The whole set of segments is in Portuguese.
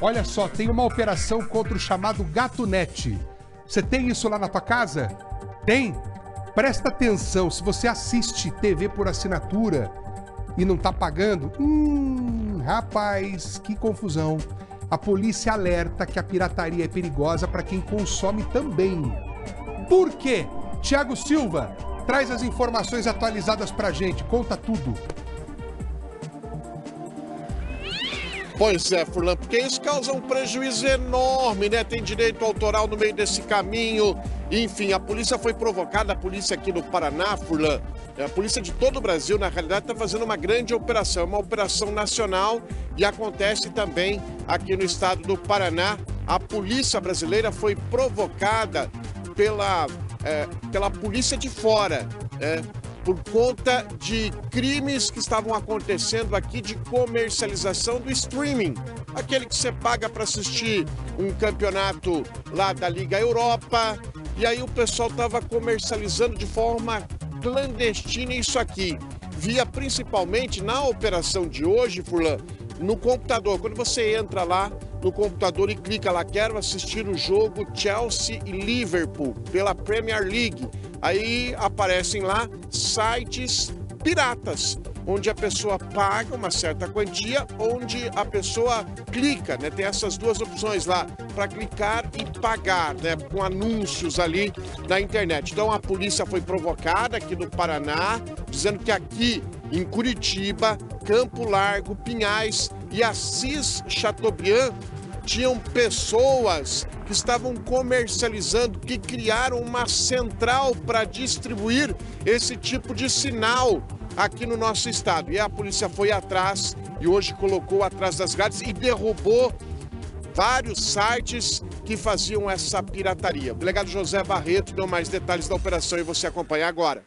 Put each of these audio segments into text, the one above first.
Olha só, tem uma operação contra o chamado GatoNet. Você tem isso lá na tua casa? Tem? Presta atenção, se você assiste TV por assinatura e não tá pagando, hum, rapaz, que confusão. A polícia alerta que a pirataria é perigosa para quem consome também. Por quê? Tiago Silva, traz as informações atualizadas pra gente, conta tudo. Pois é, Furlan, porque isso causa um prejuízo enorme, né? Tem direito autoral no meio desse caminho. Enfim, a polícia foi provocada, a polícia aqui no Paraná, Furlan, é, a polícia de todo o Brasil, na realidade, está fazendo uma grande operação, uma operação nacional e acontece também aqui no estado do Paraná. A polícia brasileira foi provocada pela, é, pela polícia de fora. É, por conta de crimes que estavam acontecendo aqui de comercialização do streaming. Aquele que você paga para assistir um campeonato lá da Liga Europa. E aí o pessoal estava comercializando de forma clandestina isso aqui. Via principalmente na operação de hoje, Furlan, no computador. Quando você entra lá no computador e clica lá, quero assistir o jogo Chelsea e Liverpool pela Premier League Aí aparecem lá sites piratas, onde a pessoa paga uma certa quantia, onde a pessoa clica, né? Tem essas duas opções lá, para clicar e pagar, né? Com anúncios ali na internet. Então a polícia foi provocada aqui no Paraná, dizendo que aqui em Curitiba, Campo Largo, Pinhais e Assis Chateaubriand tinham pessoas que estavam comercializando, que criaram uma central para distribuir esse tipo de sinal aqui no nosso estado. E a polícia foi atrás e hoje colocou atrás das grades e derrubou vários sites que faziam essa pirataria. O delegado José Barreto deu mais detalhes da operação e você acompanha agora.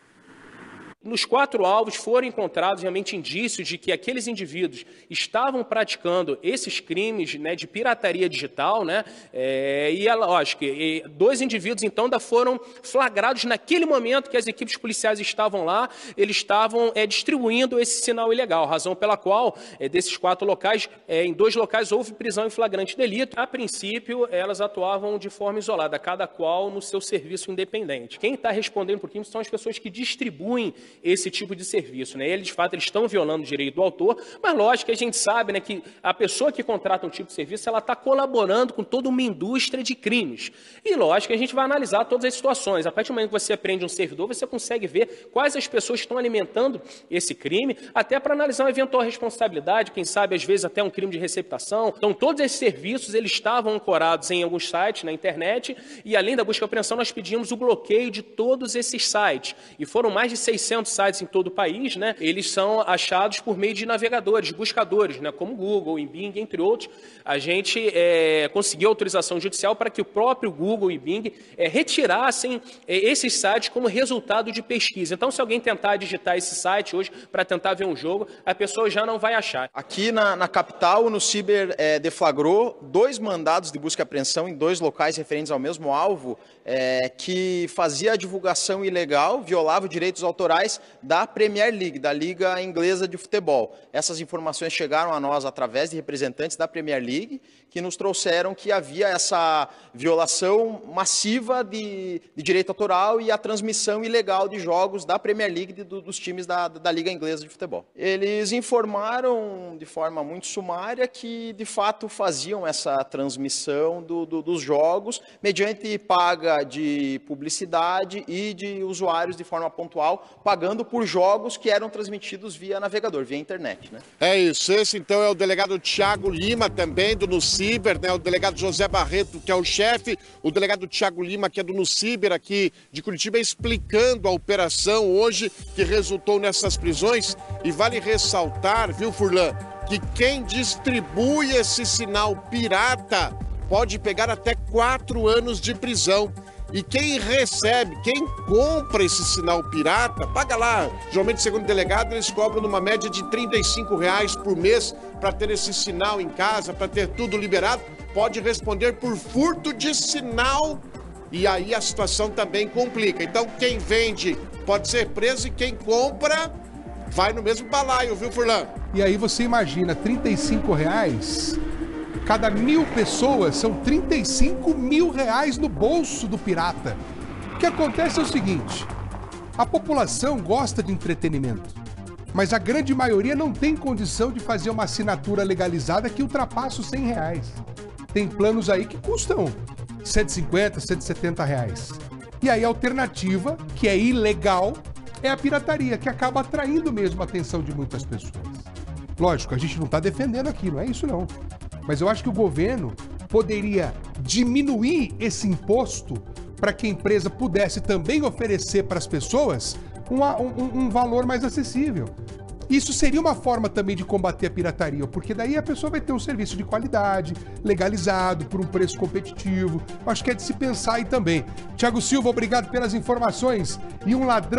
Nos quatro alvos foram encontrados realmente indícios de que aqueles indivíduos estavam praticando esses crimes né, de pirataria digital, né? É, e é lógico, e dois indivíduos então ainda foram flagrados naquele momento que as equipes policiais estavam lá, eles estavam é, distribuindo esse sinal ilegal, razão pela qual é, desses quatro locais, é, em dois locais houve prisão em flagrante delito. A princípio, elas atuavam de forma isolada, cada qual no seu serviço independente. Quem está respondendo por crime são as pessoas que distribuem esse tipo de serviço. Né? Eles, de fato, eles estão violando o direito do autor, mas lógico que a gente sabe né, que a pessoa que contrata um tipo de serviço, ela está colaborando com toda uma indústria de crimes. E lógico que a gente vai analisar todas as situações. A partir do momento que você aprende um servidor, você consegue ver quais as pessoas estão alimentando esse crime, até para analisar uma eventual responsabilidade, quem sabe às vezes até um crime de receptação. Então todos esses serviços, eles estavam ancorados em alguns sites na internet e além da busca e apreensão, nós pedimos o bloqueio de todos esses sites. E foram mais de 600 200 sites em todo o país, né, eles são achados por meio de navegadores, buscadores, né, como Google, Bing, entre outros. A gente é, conseguiu autorização judicial para que o próprio Google e Bing é, retirassem é, esses sites como resultado de pesquisa. Então, se alguém tentar digitar esse site hoje para tentar ver um jogo, a pessoa já não vai achar. Aqui na, na capital, no Ciber é, deflagrou dois mandados de busca e apreensão em dois locais referentes ao mesmo alvo, é, que fazia a divulgação ilegal, violava direitos autorais da Premier League, da Liga Inglesa de Futebol. Essas informações chegaram a nós através de representantes da Premier League, que nos trouxeram que havia essa violação massiva de, de direito autoral e a transmissão ilegal de jogos da Premier League de, dos times da, da Liga Inglesa de Futebol. Eles informaram de forma muito sumária que, de fato, faziam essa transmissão do, do, dos jogos mediante paga de publicidade e de usuários de forma pontual, pagando por jogos que eram transmitidos via navegador, via internet. Né? É isso. Esse então é o delegado Tiago Lima, também do Nuciber, né? o delegado José Barreto, que é o chefe, o delegado Tiago Lima, que é do Nuciber aqui de Curitiba, explicando a operação hoje que resultou nessas prisões. E vale ressaltar, viu, Furlan, que quem distribui esse sinal pirata pode pegar até quatro anos de prisão. E quem recebe, quem compra esse sinal pirata, paga lá. Geralmente, segundo o delegado, eles cobram numa média de 35 reais por mês para ter esse sinal em casa, para ter tudo liberado. Pode responder por furto de sinal e aí a situação também complica. Então, quem vende pode ser preso e quem compra vai no mesmo balaio, viu, Furlan? E aí você imagina, 35 reais Cada mil pessoas são 35 mil reais no bolso do pirata. O que acontece é o seguinte: a população gosta de entretenimento, mas a grande maioria não tem condição de fazer uma assinatura legalizada que ultrapassa os 100 reais. Tem planos aí que custam 150, 170 reais. E aí a alternativa, que é ilegal, é a pirataria, que acaba atraindo mesmo a atenção de muitas pessoas. Lógico, a gente não está defendendo aqui, não é isso não. Mas eu acho que o governo poderia diminuir esse imposto para que a empresa pudesse também oferecer para as pessoas um, um valor mais acessível. Isso seria uma forma também de combater a pirataria, porque daí a pessoa vai ter um serviço de qualidade, legalizado, por um preço competitivo. Acho que é de se pensar aí também. Tiago Silva, obrigado pelas informações. E um ladrão.